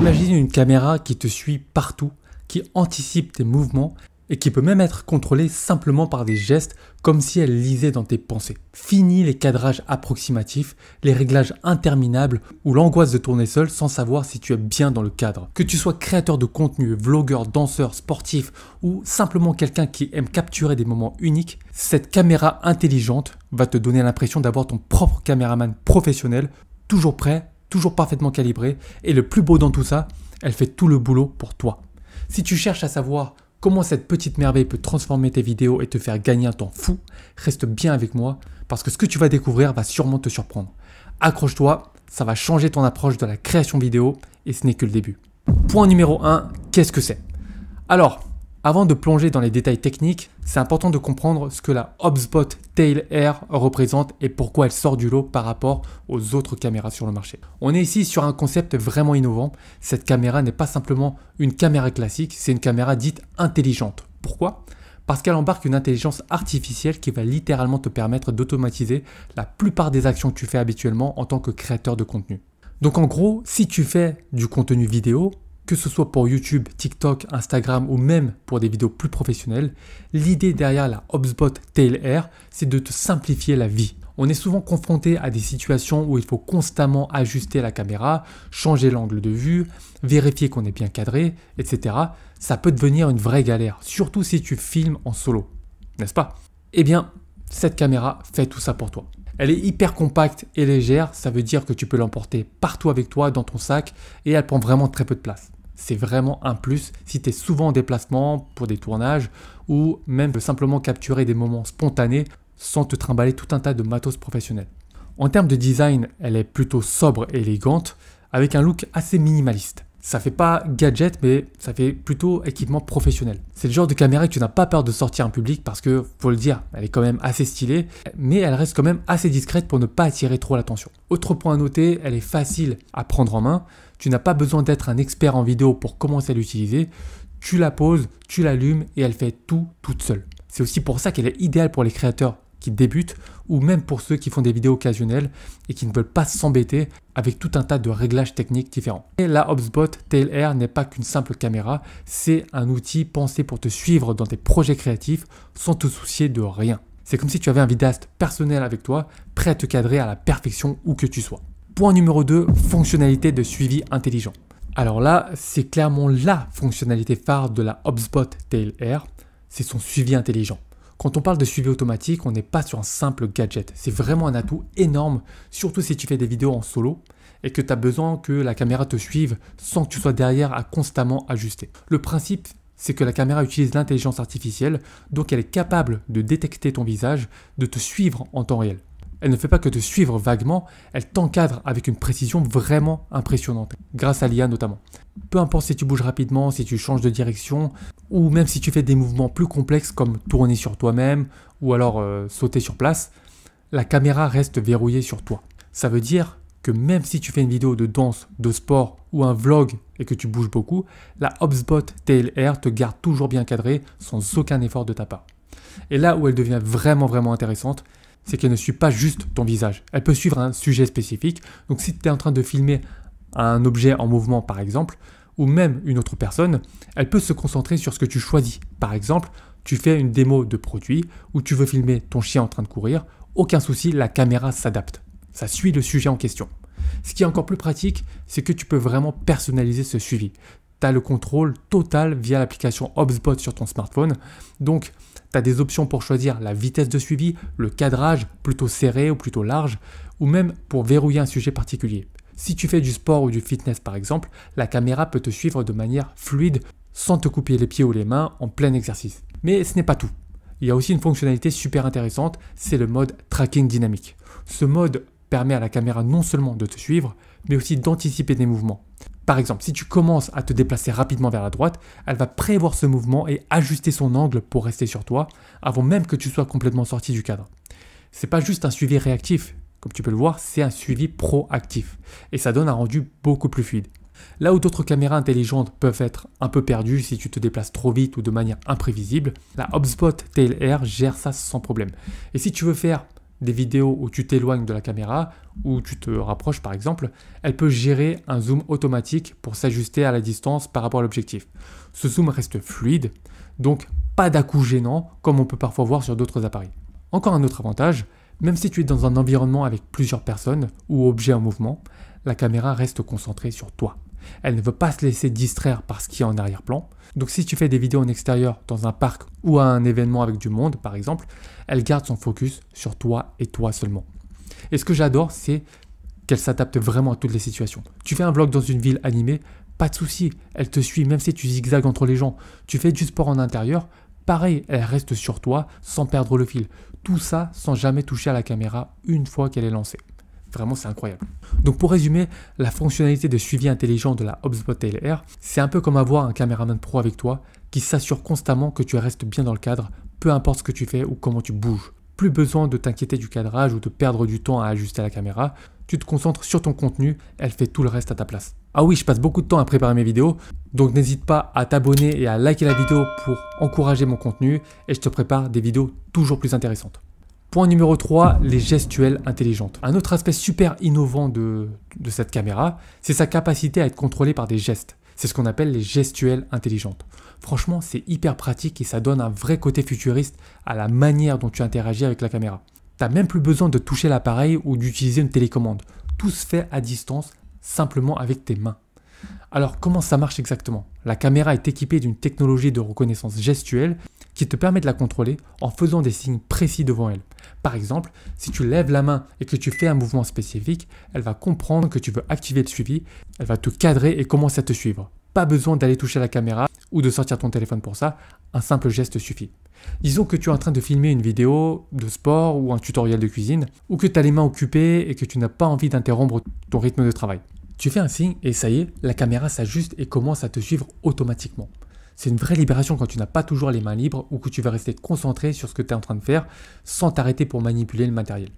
Imagine une caméra qui te suit partout, qui anticipe tes mouvements et qui peut même être contrôlée simplement par des gestes comme si elle lisait dans tes pensées. Fini les cadrages approximatifs, les réglages interminables ou l'angoisse de tourner seul sans savoir si tu es bien dans le cadre. Que tu sois créateur de contenu, vlogueur, danseur, sportif ou simplement quelqu'un qui aime capturer des moments uniques, cette caméra intelligente va te donner l'impression d'avoir ton propre caméraman professionnel, toujours prêt, toujours parfaitement calibré et le plus beau dans tout ça, elle fait tout le boulot pour toi. Si tu cherches à savoir comment cette petite merveille peut transformer tes vidéos et te faire gagner un temps fou, reste bien avec moi parce que ce que tu vas découvrir va sûrement te surprendre. Accroche-toi, ça va changer ton approche de la création vidéo et ce n'est que le début. Point numéro 1, qu'est-ce que c'est? Alors, avant de plonger dans les détails techniques, c'est important de comprendre ce que la HubSpot Tail Air représente et pourquoi elle sort du lot par rapport aux autres caméras sur le marché. On est ici sur un concept vraiment innovant. Cette caméra n'est pas simplement une caméra classique, c'est une caméra dite intelligente. Pourquoi? Parce qu'elle embarque une intelligence artificielle qui va littéralement te permettre d'automatiser la plupart des actions que tu fais habituellement en tant que créateur de contenu. Donc en gros, si tu fais du contenu vidéo, que ce soit pour YouTube, TikTok, Instagram ou même pour des vidéos plus professionnelles, l'idée derrière la HubSpot Tail Air, c'est de te simplifier la vie. On est souvent confronté à des situations où il faut constamment ajuster la caméra, changer l'angle de vue, vérifier qu'on est bien cadré, etc. Ça peut devenir une vraie galère, surtout si tu filmes en solo, n'est-ce pas? Eh bien, cette caméra fait tout ça pour toi. Elle est hyper compacte et légère, ça veut dire que tu peux l'emporter partout avec toi dans ton sac et elle prend vraiment très peu de place c'est vraiment un plus si tu es souvent en déplacement pour des tournages ou même simplement capturer des moments spontanés sans te trimballer tout un tas de matos professionnels. En termes de design, elle est plutôt sobre et élégante avec un look assez minimaliste. Ça fait pas gadget, mais ça fait plutôt équipement professionnel. C'est le genre de caméra que tu n'as pas peur de sortir en public parce que, faut le dire, elle est quand même assez stylée, mais elle reste quand même assez discrète pour ne pas attirer trop l'attention. Autre point à noter, elle est facile à prendre en main. Tu n'as pas besoin d'être un expert en vidéo pour commencer à l'utiliser. Tu la poses, tu l'allumes et elle fait tout toute seule. C'est aussi pour ça qu'elle est idéale pour les créateurs qui débutent ou même pour ceux qui font des vidéos occasionnelles et qui ne veulent pas s'embêter avec tout un tas de réglages techniques différents. Et la HubSpot Air n'est pas qu'une simple caméra, c'est un outil pensé pour te suivre dans tes projets créatifs sans te soucier de rien. C'est comme si tu avais un vidéaste personnel avec toi, prêt à te cadrer à la perfection où que tu sois. Point numéro 2, fonctionnalité de suivi intelligent. Alors là, c'est clairement la fonctionnalité phare de la HubSpot Tail Air, c'est son suivi intelligent. Quand on parle de suivi automatique, on n'est pas sur un simple gadget. C'est vraiment un atout énorme, surtout si tu fais des vidéos en solo et que tu as besoin que la caméra te suive sans que tu sois derrière à constamment ajuster. Le principe, c'est que la caméra utilise l'intelligence artificielle, donc elle est capable de détecter ton visage, de te suivre en temps réel. Elle ne fait pas que te suivre vaguement, elle t'encadre avec une précision vraiment impressionnante, grâce à l'IA notamment. Peu importe si tu bouges rapidement, si tu changes de direction, ou même si tu fais des mouvements plus complexes comme tourner sur toi-même, ou alors euh, sauter sur place, la caméra reste verrouillée sur toi. Ça veut dire que même si tu fais une vidéo de danse, de sport ou un vlog et que tu bouges beaucoup, la HubSpot Air te garde toujours bien cadré sans aucun effort de ta part. Et là où elle devient vraiment vraiment intéressante, c'est qu'elle ne suit pas juste ton visage. Elle peut suivre un sujet spécifique. Donc si tu es en train de filmer un objet en mouvement par exemple, ou même une autre personne, elle peut se concentrer sur ce que tu choisis. Par exemple, tu fais une démo de produit ou tu veux filmer ton chien en train de courir, aucun souci, la caméra s'adapte. Ça suit le sujet en question. Ce qui est encore plus pratique, c'est que tu peux vraiment personnaliser ce suivi. Tu le contrôle total via l'application HubSpot sur ton smartphone. Donc, tu as des options pour choisir la vitesse de suivi, le cadrage plutôt serré ou plutôt large, ou même pour verrouiller un sujet particulier. Si tu fais du sport ou du fitness par exemple, la caméra peut te suivre de manière fluide sans te couper les pieds ou les mains en plein exercice. Mais ce n'est pas tout. Il y a aussi une fonctionnalité super intéressante, c'est le mode tracking dynamique. Ce mode permet à la caméra non seulement de te suivre, mais aussi d'anticiper des mouvements. Par exemple, si tu commences à te déplacer rapidement vers la droite, elle va prévoir ce mouvement et ajuster son angle pour rester sur toi avant même que tu sois complètement sorti du cadre. C'est pas juste un suivi réactif, comme tu peux le voir, c'est un suivi proactif et ça donne un rendu beaucoup plus fluide. Là où d'autres caméras intelligentes peuvent être un peu perdues si tu te déplaces trop vite ou de manière imprévisible, la HubSpot Air gère ça sans problème. Et si tu veux faire des vidéos où tu t'éloignes de la caméra, ou tu te rapproches par exemple, elle peut gérer un zoom automatique pour s'ajuster à la distance par rapport à l'objectif. Ce zoom reste fluide, donc pas d'à-coup gênant comme on peut parfois voir sur d'autres appareils. Encore un autre avantage, même si tu es dans un environnement avec plusieurs personnes ou objets en mouvement, la caméra reste concentrée sur toi. Elle ne veut pas se laisser distraire par ce qui est en arrière-plan. Donc si tu fais des vidéos en extérieur dans un parc ou à un événement avec du monde par exemple, elle garde son focus sur toi et toi seulement. Et ce que j'adore, c'est qu'elle s'adapte vraiment à toutes les situations. Tu fais un vlog dans une ville animée, pas de souci, elle te suit même si tu zigzags entre les gens. Tu fais du sport en intérieur, pareil, elle reste sur toi sans perdre le fil. Tout ça sans jamais toucher à la caméra une fois qu'elle est lancée. Vraiment, c'est incroyable. Donc pour résumer, la fonctionnalité de suivi intelligent de la HubSpot Air, c'est un peu comme avoir un caméraman pro avec toi qui s'assure constamment que tu restes bien dans le cadre, peu importe ce que tu fais ou comment tu bouges. Plus besoin de t'inquiéter du cadrage ou de perdre du temps à ajuster la caméra, tu te concentres sur ton contenu, elle fait tout le reste à ta place. Ah oui, je passe beaucoup de temps à préparer mes vidéos, donc n'hésite pas à t'abonner et à liker la vidéo pour encourager mon contenu et je te prépare des vidéos toujours plus intéressantes. Point numéro 3, les gestuelles intelligentes. Un autre aspect super innovant de, cette caméra, c'est sa capacité à être contrôlée par des gestes. C'est ce qu'on appelle les gestuelles intelligentes. Franchement, c'est hyper pratique et ça donne un vrai côté futuriste à la manière dont tu interagis avec la caméra. Tu n'as même plus besoin de toucher l'appareil ou d'utiliser une télécommande. Tout se fait à distance, simplement avec tes mains. Alors comment ça marche exactement? La caméra est équipée d'une technologie de reconnaissance gestuelle qui te permet de la contrôler en faisant des signes précis devant elle. Par exemple, si tu lèves la main et que tu fais un mouvement spécifique, elle va comprendre que tu veux activer le suivi, elle va te cadrer et commencer à te suivre. Pas besoin d'aller toucher la caméra ou de sortir ton téléphone pour ça, un simple geste suffit. Disons que tu es en train de filmer une vidéo de sport ou un tutoriel de cuisine, ou que tu as les mains occupées et que tu n'as pas envie d'interrompre ton rythme de travail. Tu fais un signe et ça y est, la caméra s'ajuste et commence à te suivre automatiquement. C'est une vraie libération quand tu n'as pas toujours les mains libres ou que tu vas rester concentré sur ce que tu es en train de faire sans t'arrêter pour manipuler le matériel.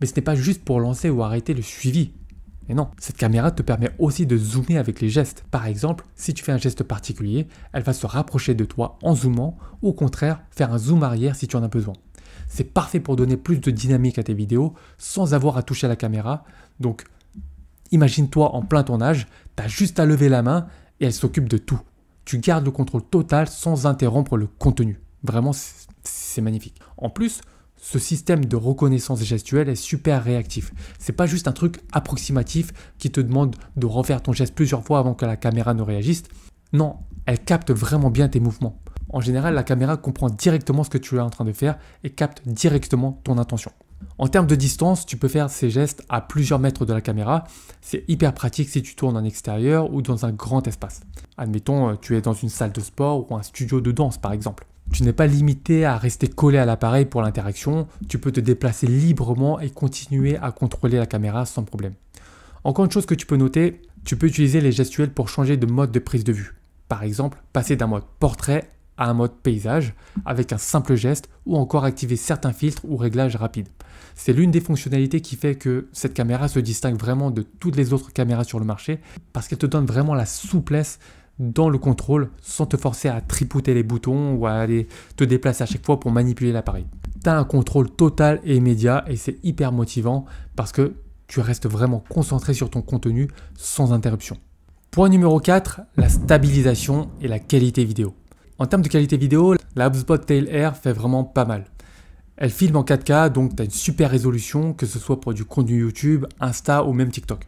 Mais ce n'est pas juste pour lancer ou arrêter le suivi. Mais non, cette caméra te permet aussi de zoomer avec les gestes. Par exemple, si tu fais un geste particulier, elle va se rapprocher de toi en zoomant ou au contraire faire un zoom arrière si tu en as besoin. C'est parfait pour donner plus de dynamique à tes vidéos sans avoir à toucher à la caméra. Donc imagine-toi en plein tournage, tu as juste à lever la main et elle s'occupe de tout tu gardes le contrôle total sans interrompre le contenu. Vraiment, c'est magnifique. En plus, ce système de reconnaissance gestuelle est super réactif. C'est pas juste un truc approximatif qui te demande de refaire ton geste plusieurs fois avant que la caméra ne réagisse. Non, elle capte vraiment bien tes mouvements. En général, la caméra comprend directement ce que tu es en train de faire et capte directement ton intention. En termes de distance, tu peux faire ces gestes à plusieurs mètres de la caméra. C'est hyper pratique si tu tournes en extérieur ou dans un grand espace. Admettons, euh, tu es dans une salle de sport ou un studio de danse par exemple. Tu n'es pas limité à rester collé à l'appareil pour l'interaction, tu peux te déplacer librement et continuer à contrôler la caméra sans problème. Encore une chose que tu peux noter, tu peux utiliser les gestuels pour changer de mode de prise de vue. Par exemple, passer d'un mode portrait à un mode paysage avec un simple geste ou encore activer certains filtres ou réglages rapides. C'est l'une des fonctionnalités qui fait que cette caméra se distingue vraiment de toutes les autres caméras sur le marché parce qu'elle te donne vraiment la souplesse dans le contrôle sans te forcer à tripouter les boutons ou à aller te déplacer à chaque fois pour manipuler l'appareil. Tu as un contrôle total et immédiat et c'est hyper motivant parce que tu restes vraiment concentré sur ton contenu sans interruption. Point numéro 4, la stabilisation et la qualité vidéo. En termes de qualité vidéo, la HubSpot Tail Air fait vraiment pas mal. Elle filme en 4K, donc tu as une super résolution, que ce soit pour du contenu YouTube, Insta ou même TikTok.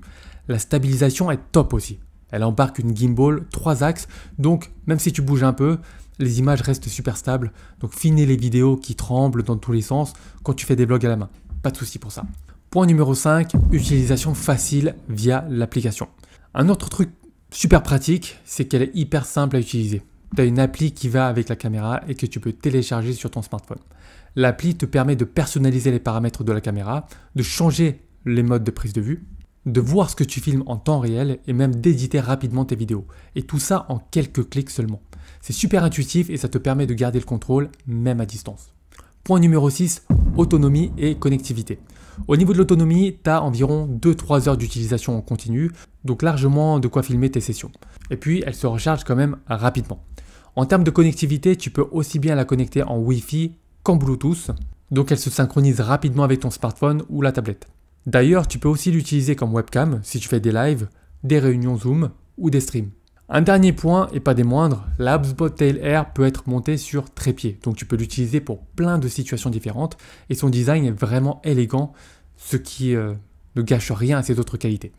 La stabilisation est top aussi. Elle embarque une gimbal, 3 axes, donc même si tu bouges un peu, les images restent super stables. Donc finis les vidéos qui tremblent dans tous les sens quand tu fais des vlogs à la main. Pas de souci pour ça. Point numéro 5, utilisation facile via l'application. Un autre truc super pratique, c'est qu'elle est hyper simple à utiliser tu as une appli qui va avec la caméra et que tu peux télécharger sur ton smartphone. L'appli te permet de personnaliser les paramètres de la caméra, de changer les modes de prise de vue, de voir ce que tu filmes en temps réel et même d'éditer rapidement tes vidéos. Et tout ça en quelques clics seulement. C'est super intuitif et ça te permet de garder le contrôle même à distance. Point numéro 6, autonomie et connectivité. Au niveau de l'autonomie, tu as environ 2-3 heures d'utilisation en continu, donc largement de quoi filmer tes sessions. Et puis, elle se recharge quand même rapidement. En termes de connectivité, tu peux aussi bien la connecter en Wi-Fi qu'en Bluetooth. donc elle se synchronise rapidement avec ton smartphone ou la tablette. D'ailleurs, tu peux aussi l'utiliser comme webcam si tu fais des lives, des réunions Zoom ou des streams. Un dernier point, et pas des moindres, la HubSpot Tail Air peut être montée sur trépied, donc tu peux l'utiliser pour plein de situations différentes, et son design est vraiment élégant, ce qui euh, ne gâche rien à ses autres qualités.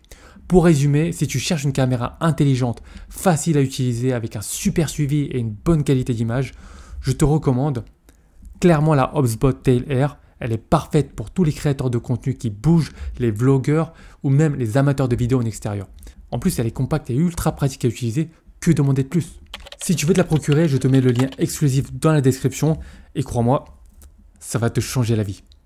Pour résumer, si tu cherches une caméra intelligente, facile à utiliser, avec un super suivi et une bonne qualité d'image, je te recommande clairement la HubSpot Tail Air. Elle est parfaite pour tous les créateurs de contenu qui bougent, les vlogueurs ou même les amateurs de vidéos en extérieur. En plus, elle est compacte et ultra pratique à utiliser. Que demander de plus? Si tu veux te la procurer, je te mets le lien exclusif dans la description et crois-moi, ça va te changer la vie.